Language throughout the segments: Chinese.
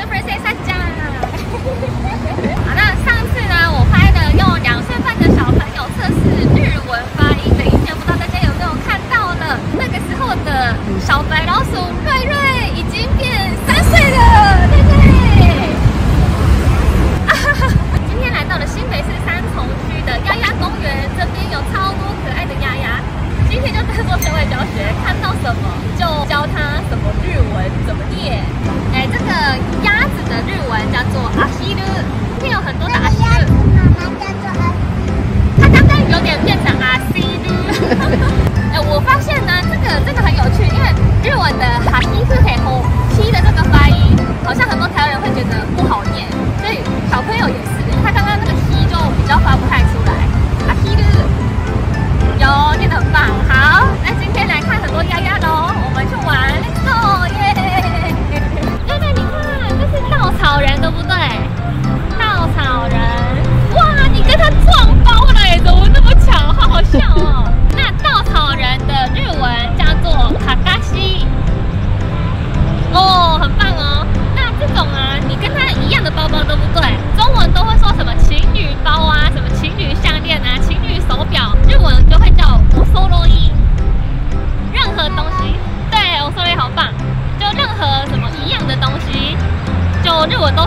谢大家。好，那上次呢，我拍的用两岁半的小朋友测试日文发音的影片，不知道大家有没有看到了？那个时候的小白老鼠瑞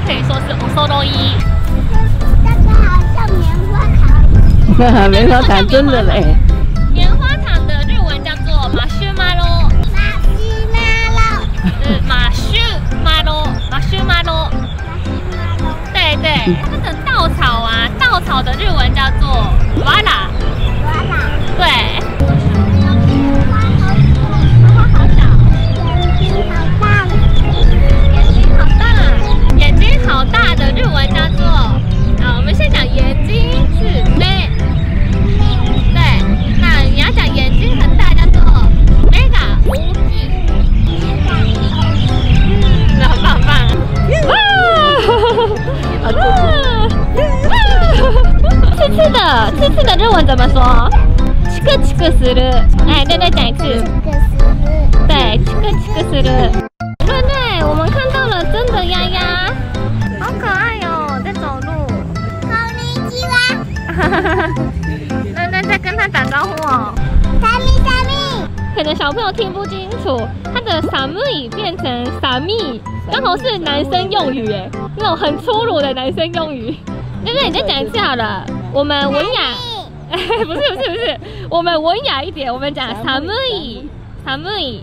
可以说是 o s o r o i 棉花糖真的嘞。棉花糖的日文叫做马须马罗，呃，马须马罗，马须马罗。对对，那个稻草啊，稻草的日文叫做瓦拉。对。们先讲眼睛是目。对，那你要讲眼睛很大叫做 mega 无极。嗯，很棒很棒。哇！刺刺的，刺刺的日文怎么说？チクチクする。哎，对对，讲一次。对，チクチクする。对对，我们看 那那在跟他打招呼哦。可能小朋友听不清楚，他的萨姆语变成萨密，刚好是男生用语哎，那种很粗鲁的男生用语。对不对？你再讲一次好了，我们文雅。不是不是不是，我们文雅一点，我们讲萨姆语，萨姆语，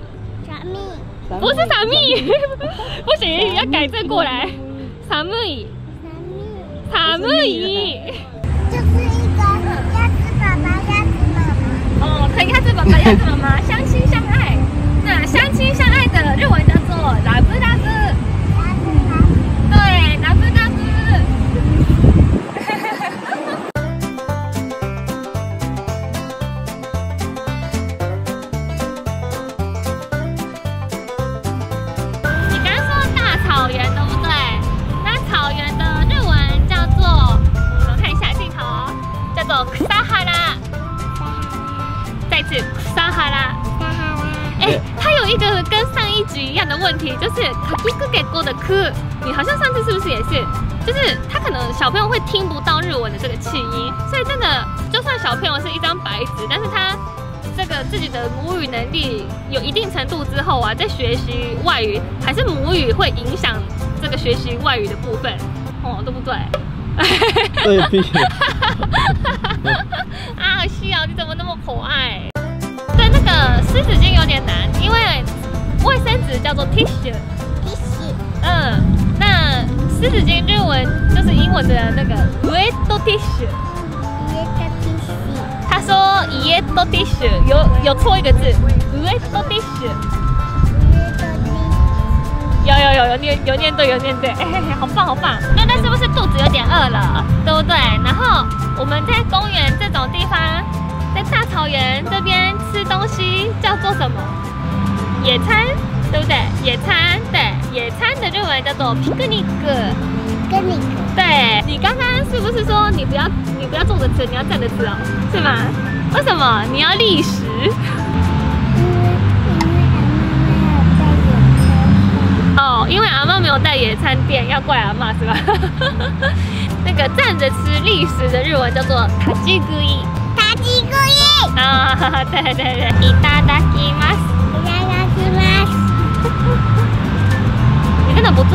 不是萨密，不行，要改正过来，萨姆语，萨姆语。哦，可以鸭子爸爸、鸭子妈妈相亲相爱。那相亲相爱的日文叫做拉布有一个跟上一集一样的问题，就是卡基克给过的科，你好像上次是不是也是？就是他可能小朋友会听不到日文的这个气音，所以真的，就算小朋友是一张白纸，但是他这个自己的母语能力有一定程度之后啊，在学习外语还是母语会影响这个学习外语的部分，哦，对不对？对屁。啊，西瑶，你怎么那么可爱？湿纸巾有点难，因为卫生纸叫做 tissue。嗯，那湿纸巾日文就是英文的那个 wet tissue。他说 wet tissue 有有错一个字 wet tissue。有有有有念有念对有念对，哎、好棒好棒。那那是不是肚子有点饿了，对不对？然后我们在公园这种地方，在大草原这边吃东西叫做什么？野餐，对不对？野餐，对，野餐的日文叫做 picnic。picnic 对你刚刚是不是说你不要你不要坐着吃，你要站着吃哦？是吗？为什么？你要立食？因为阿妈没有带野餐垫，要怪阿妈是吧？那个站着吃历史的日文叫做塔吉古伊。塔吉古伊。啊，对对对，いただきます。いただきます。你真的不错，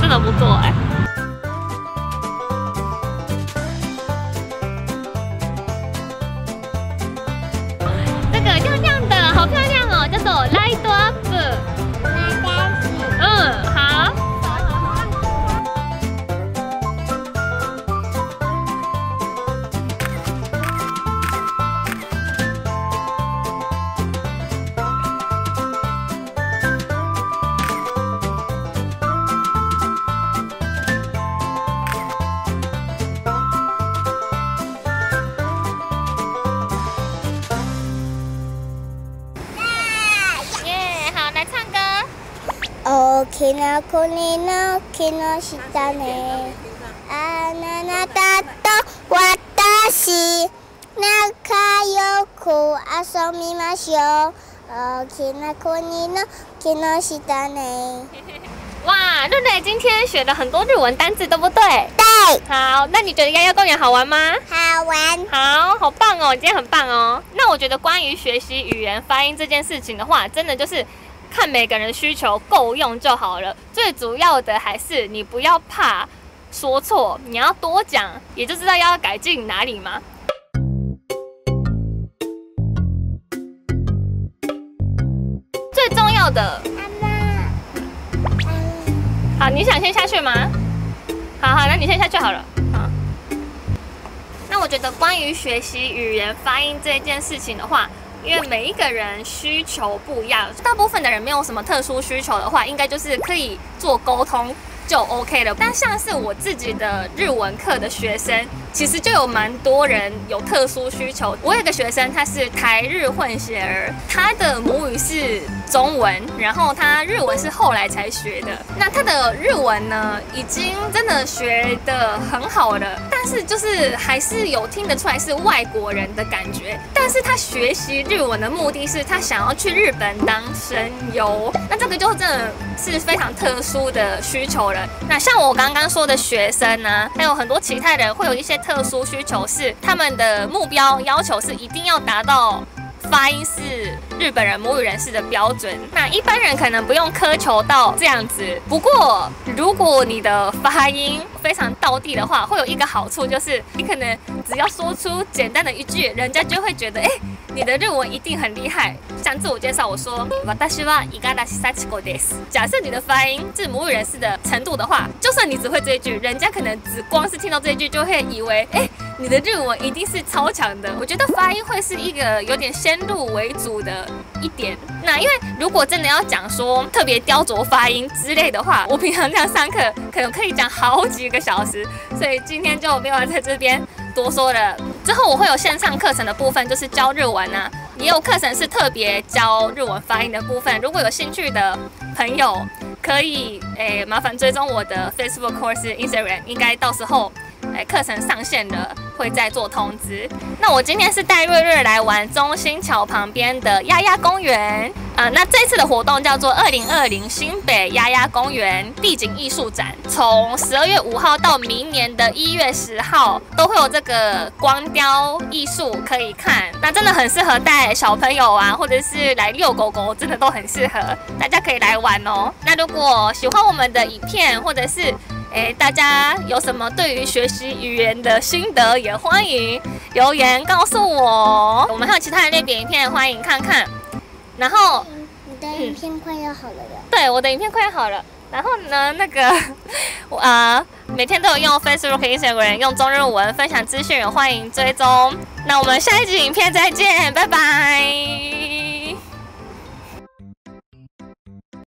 真的不错哎。きな国の木の下ねあなたと私仲良く遊びましょう大きな国の木の下ね哇，瑞瑞今天学了很多日文单字，对不对？对。好，那你觉得丫丫公园好玩吗？好玩。好好棒哦，今天很棒哦。那我觉得关于学习语言发音这件事情的话，真的就是。 看每个人需求够用就好了，最主要的还是你不要怕说错，你要多讲，也就知道要改进哪里嘛。最重要的，好，你想先下去吗？好好，那你先下去好了。好，那我觉得关于学习语言发音这件事情的话。因为每一个人需求不一样，大部分的人没有什么特殊需求的话，应该就是可以做沟通。就 OK 了。但像是我自己的日文课的学生。其实就有蛮多人有特殊需求。我有个学生，他是台日混血儿，他的母语是中文，然后他日文是后来才学的。那他的日文呢，已经真的学的很好了，但是就是还是有听得出来是外国人的感觉。但是他学习日文的目的是他想要去日本当声优，那这个就真的是非常特殊的需求人。那像我刚刚说的学生呢，还有很多其他人会有一些。特殊需求是他们的目标要求是一定要达到发音是日本人母语人士的标准。那一般人可能不用苛求到这样子。不过如果你的发音非常到地的话，会有一个好处就是你可能只要说出简单的一句，人家就会觉得哎。你的日文一定很厉害。像自我介绍，我说私は伊賀田幸子です。假设你的发音是母语人士的程度的话，就算你只会这一句，人家可能只光是听到这一句就会以为，哎，你的日文一定是超强的。我觉得发音会是一个有点先入为主的一点。那因为如果真的要讲说特别雕琢发音之类的话，我平常这样上课可能可以讲好几个小时，所以今天就没有在这边多说了。 之后我会有线上课程的部分，就是教日文啊，也有课程是特别教日文发音的部分。如果有兴趣的朋友，可以诶麻烦追踪我的 Facebook course Instagram，应该到时候。哎，课程上线了，会再做通知。那我今天是带瑞瑞来玩中心桥旁边的丫丫公园。呃，那这次的活动叫做二零二零新北丫丫公园地景艺术展，从十二月五号到明年的一月十号，都会有这个光雕艺术可以看。那真的很适合带小朋友啊，或者是来遛狗狗，真的都很适合，大家可以来玩哦。那如果喜欢我们的影片，或者是哎，大家有什么对于学习语言的心得，也欢迎留言告诉我。我们还有其他的类别影片，欢迎看看。然后，你的影片快要好了呀？对，我的影片快要好了。然后呢，那个 我啊，每天都有用 Facebook、Instagram 用中日文分享资讯，欢迎追踪。那我们下一集影片再见，拜拜。